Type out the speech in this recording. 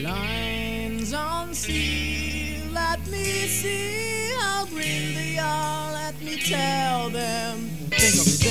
Lines on sea, let me see how green they are, let me tell them. Think of it.